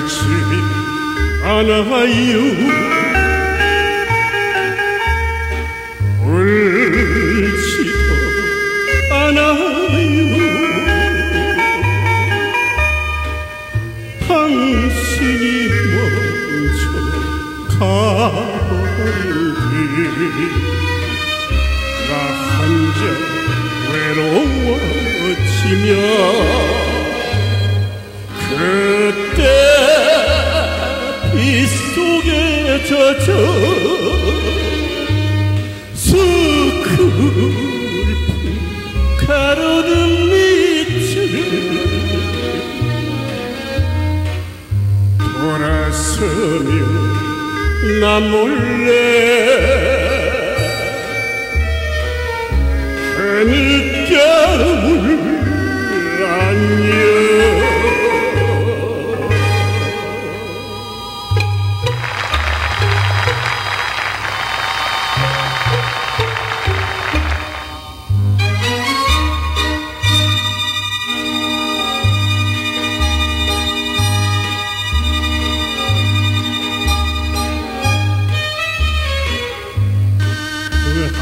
변하지 않아요 울지도 않아요 당신이 먼저 가버리기 나 혼자 외로워지며 빗속에 젖어 수클픈 가로등 밑을 돌아서며 나 몰래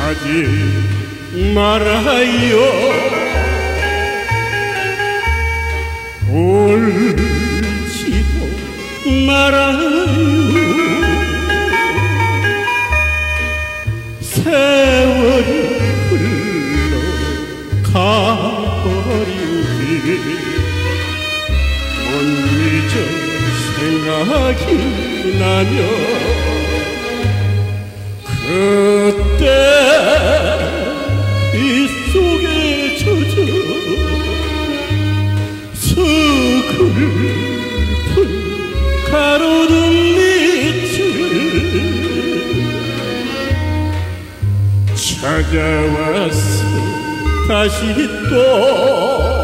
하지 말아요. 울지도 말아요. 세월이 흘러 가버리기 못 잊어 생각이 나며 그 가로등 밑을 찾아왔어. 다시 또